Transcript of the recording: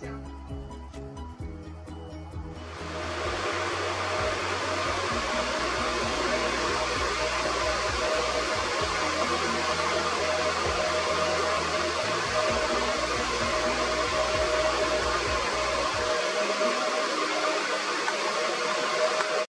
Tchau.